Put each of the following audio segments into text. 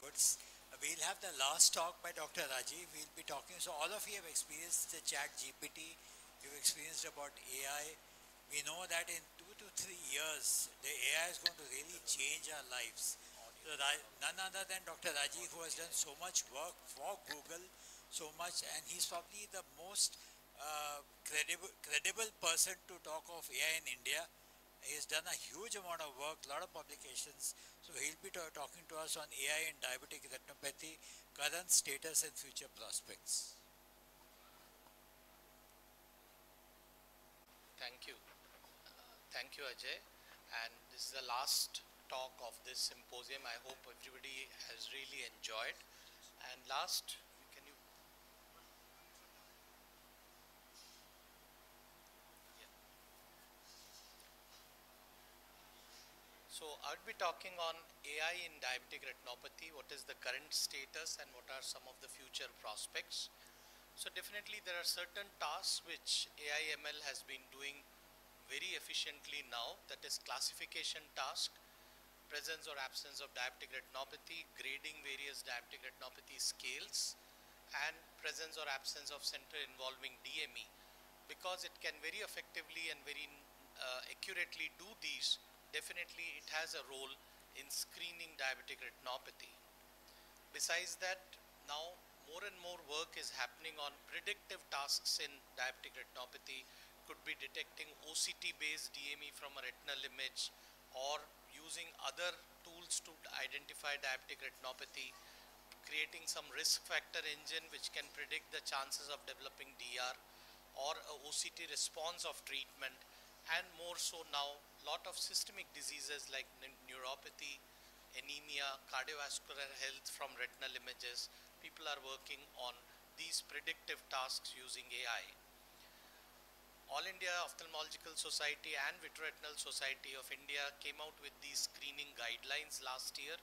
goods. We'll have the last talk by Dr. Rajiv. We'll be talking, so all of you have experienced the ChatGPT, you've experienced about AI. We know that in two to three years, the AI is going to really change our lives. So none other than Dr. Rajiv, who has done so much work for Google, so much, and he's probably the most uh, credible, credible person to talk of AI in India. He's done a huge amount of work, a lot of publications. So he'll be talking to us on AI and diabetic retinopathy, current status and future prospects. Thank you. Uh, thank you, Ajay. And this is the last talk of this symposium. I hope everybody has really enjoyed. And last So I'll be talking on AI in diabetic retinopathy, what is the current status and what are some of the future prospects. So definitely there are certain tasks which AI ML has been doing very efficiently now, that is classification task, presence or absence of diabetic retinopathy, grading various diabetic retinopathy scales, and presence or absence of center involving DME. Because it can very effectively and very uh, accurately do these, definitely it has a role in screening diabetic retinopathy. Besides that, now more and more work is happening on predictive tasks in diabetic retinopathy, could be detecting OCT-based DME from a retinal image or using other tools to identify diabetic retinopathy, creating some risk factor engine which can predict the chances of developing DR or a OCT response of treatment and more so now lot of systemic diseases like neuropathy, anemia, cardiovascular health from retinal images. People are working on these predictive tasks using AI. All India Ophthalmological Society and Vitreoretinal Society of India came out with these screening guidelines last year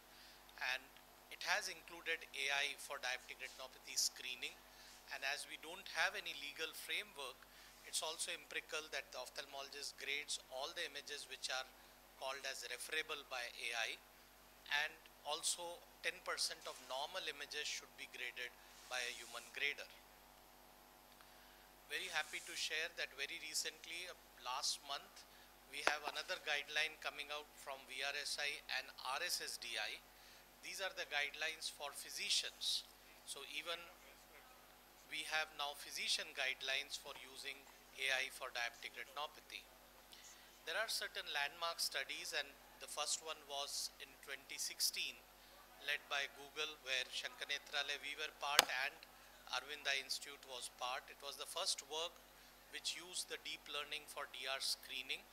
and it has included AI for diabetic retinopathy screening and as we don't have any legal framework it's also empirical that the ophthalmologist grades all the images which are called as referable by AI and also 10% of normal images should be graded by a human grader. Very happy to share that very recently, uh, last month, we have another guideline coming out from VRSI and RSSDI. These are the guidelines for physicians. So even we have now physician guidelines for using AI for diabetic retinopathy. There are certain landmark studies and the first one was in 2016 led by Google where Sankara Nethralaya we were part and Aravinda Institute was part. It was the first work which used the deep learning for DR screening,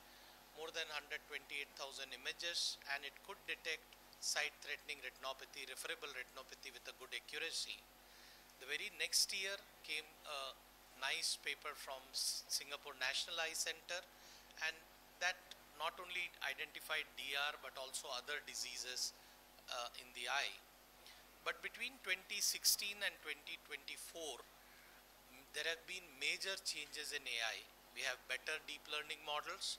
more than 128,000 images and it could detect sight-threatening retinopathy, referable retinopathy with a good accuracy. The very next year came a nice paper from Singapore National Eye Center and that not only identified DR but also other diseases uh, in the eye. But between 2016 and 2024, there have been major changes in AI. We have better deep learning models.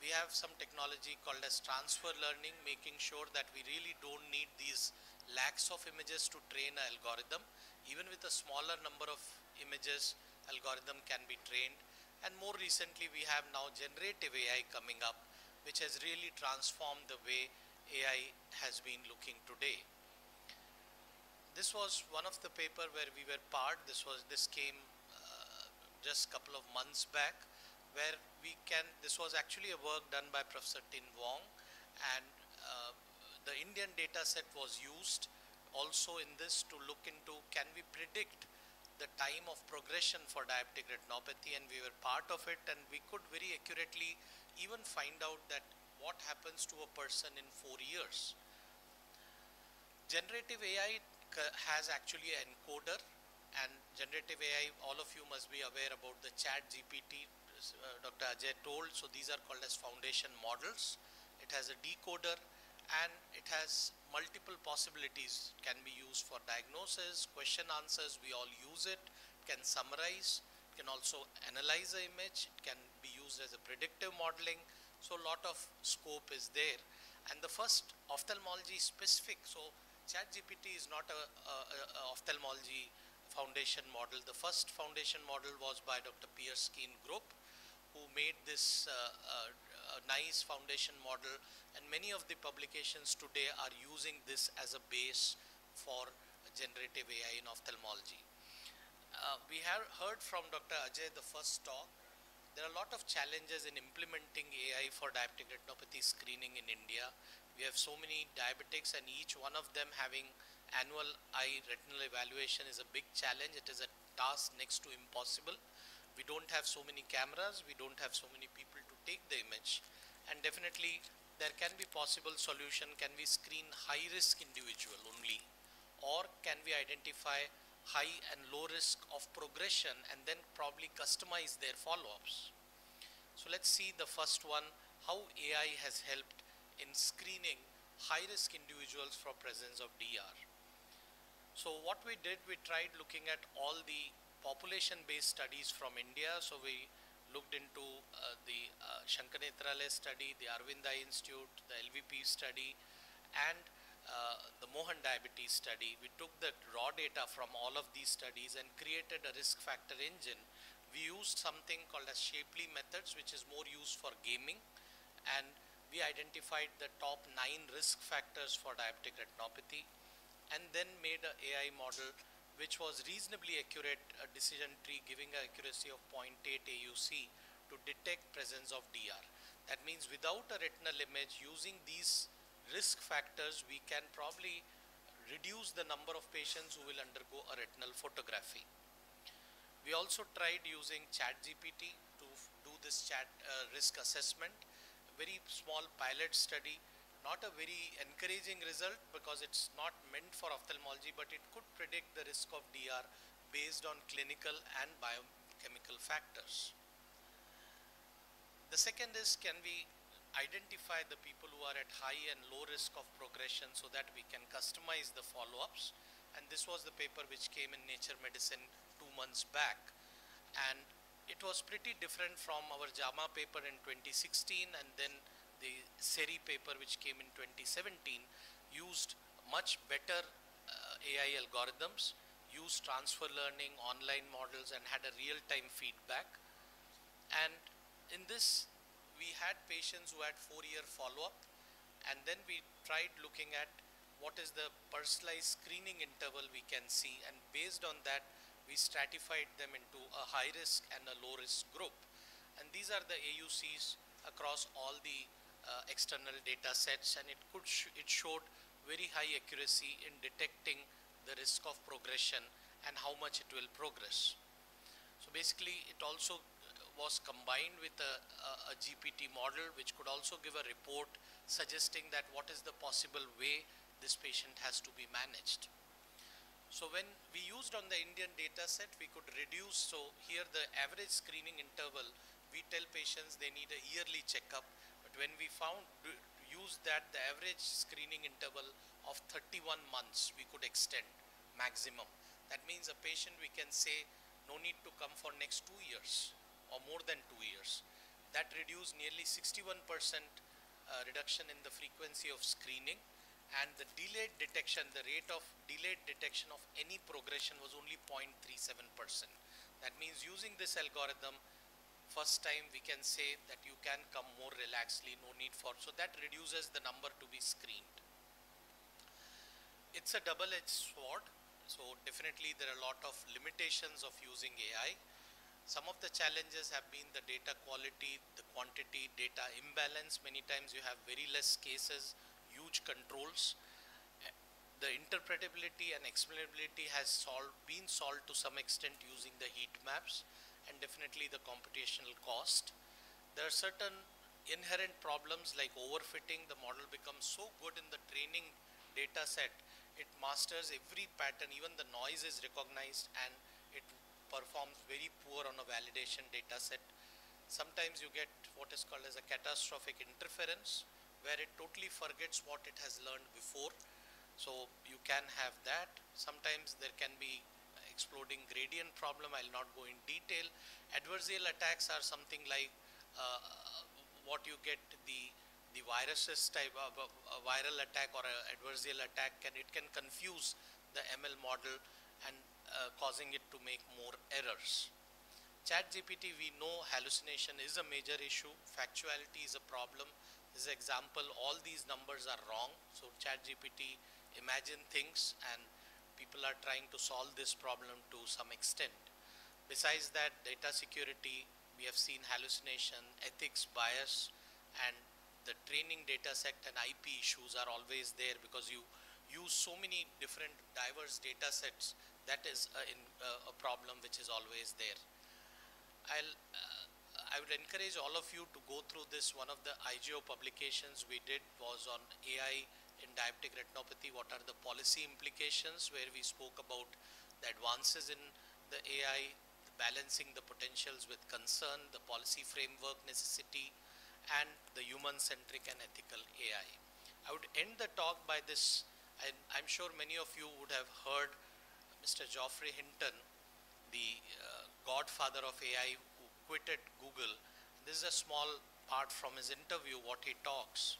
We have some technology called as transfer learning, making sure that we really don't need these lakhs of images to train an algorithm. Even with a smaller number of images, algorithm can be trained. And more recently, we have now generative AI coming up, which has really transformed the way AI has been looking today. This was one of the paper where we were part. This was this came uh, just a couple of months back, where we can. This was actually a work done by Professor Tien Wong, and uh, the Indian data set was used also in this to look into can we predict the time of progression for diabetic retinopathy and we were part of it and we could very accurately even find out that what happens to a person in four years. Generative AI has actually an encoder and generative AI, all of you must be aware about the ChatGPT, uh, Dr. Ajay told, so these are called as foundation models. It has a decoder and it has multiple possibilities. It can be used for diagnosis, question answers, we all use it. it can summarize, it can also analyze the image, it can be used as a predictive modeling. So a lot of scope is there. And the first ophthalmology specific, so ChatGPT is not a, a, a ophthalmology foundation model. The first foundation model was by Dr. Pearse Keane Group, who made this uh, uh, nice foundation model, and many of the publications today are using this as a base for generative AI in ophthalmology. Uh, we have heard from Dr. Ajay the first talk. There are a lot of challenges in implementing AI for diabetic retinopathy screening in India. We have so many diabetics and each one of them having annual eye retinal evaluation is a big challenge. It is a task next to impossible. We don't have so many cameras, we don't have so many people take the image. And definitely there can be possible solution. Can we screen high risk individual only? Or can we identify high and low risk of progression and then probably customize their follow-ups? So let's see the first one, how AI has helped in screening high-risk individuals for presence of DR. So what we did, we tried looking at all the population-based studies from India. So we looked into uh, the uh, Sankara Nethralaya study, the Aravind Eye Institute, the LVP study, and uh, the Mohan Diabetes study. We took the raw data from all of these studies and created a risk factor engine. We used something called as Shapley methods, which is more used for gaming. And we identified the top nine risk factors for diabetic retinopathy and then made an AI model which was reasonably accurate decision tree giving an accuracy of 0.8 AUC to detect presence of DR. That means without a retinal image using these risk factors we can probably reduce the number of patients who will undergo a retinal photography. We also tried using ChatGPT to do this chat uh, risk assessment very small pilot study, not a very encouraging result because it's not meant for ophthalmology, but it could predict the risk of DR based on clinical and biochemical factors. The second is can we identify the people who are at high and low risk of progression so that we can customize the follow-ups. And this was the paper which came in Nature Medicine two months back. And it was pretty different from our JAMA paper in 2016 and then the SERI paper which came in 2017 used much better uh, AI algorithms, used transfer learning, online models and had a real-time feedback. And in this, we had patients who had four-year follow-up and then we tried looking at what is the personalized screening interval we can see and based on that we stratified them into a high risk and a low risk group. And these are the AUCs across all the uh, external data sets and it could sh it showed very high accuracy in detecting the risk of progression and how much it will progress. So basically it also was combined with a, a, a, GPT model which could also give a report suggesting that what is the possible way this patient has to be managed. So when we used on the Indian data set, we could reduce, so here the average screening interval, we tell patients they need a yearly checkup, but when we found, use that the average screening interval of 31 months, we could extend maximum. That means a patient we can say no need to come for next two years or more than two years. That reduced nearly 61% uh, reduction in the frequency of screening and the delayed detection, the rate of delayed detection of any progression was only 0.37%. That means using this algorithm, first time we can say that you can come more relaxedly, no need for, so that reduces the number to be screened. It's a double-edged sword, so definitely there are a lot of limitations of using AI. Some of the challenges have been the data quality, the quantity, data imbalance. Many times you have very less cases, huge controls. The interpretability and explainability has solved, been solved to some extent using the heat maps and definitely the computational cost. There are certain inherent problems like overfitting. The model becomes so good in the training data set, it masters every pattern, even the noise is recognized and it performs very poor on a validation data set. Sometimes you get what is called as a catastrophic interference where it totally forgets what it has learned before. So you can have that. Sometimes there can be exploding gradient problem. I'll not go in detail. Adversarial attacks are something like uh, what you get the the viruses type of a, a viral attack or a adversarial attack can it can confuse the ML model and uh, causing it to make more errors. ChatGPT, we know hallucination is a major issue, factuality is a problem. This example, all these numbers are wrong. So ChatGPT imagine things and people are trying to solve this problem to some extent. Besides that, data security, we have seen hallucination, ethics, bias, and the training data set and IP issues are always there because you use so many different diverse data sets that is a, in, uh, a problem which is always there. I'll, uh, I would encourage all of you to go through this. One of the IJO publications we did was on AI in diabetic retinopathy. What are the policy implications where we spoke about the advances in the AI, balancing the potentials with concern, the policy framework necessity, and the human-centric and ethical AI. I would end the talk by this, and I'm sure many of you would have heard Mr. Geoffrey Hinton, the uh, godfather of AI who quitted Google. This is a small part from his interview, what he talks.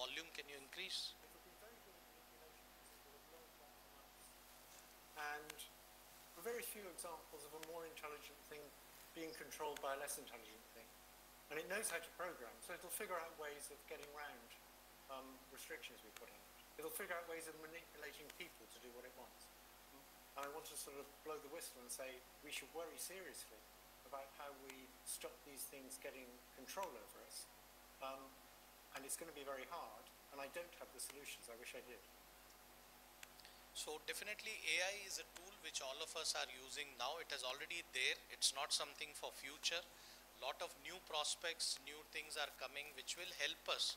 Volume, can you increase? And very few examples of a more intelligent thing being controlled by a less intelligent thing. And it knows how to program, so it'll figure out ways of getting around um, restrictions we put on it. It'll figure out ways of manipulating people to do what it wants. And I want to sort of blow the whistle and say we should worry seriously about how we stop these things getting control over us. Um, and it's going to be very hard, and I don't have the solutions. I wish I did. So definitely AI is a tool which all of us are using now. It is already there. It's not something for future. Lot of new prospects, new things are coming which will help us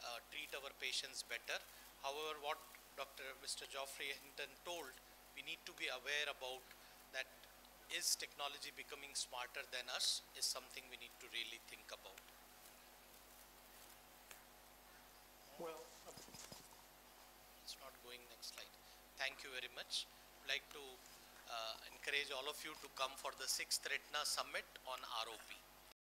uh, treat our patients better. However, what Dr. Mr. Geoffrey Hinton told, we need to be aware about that is technology becoming smarter than us is something we need to really think about. Well, It's not going next slide. Thank you very much. I'd like to uh, encourage all of you to come for the sixth Retina Summit on ROP.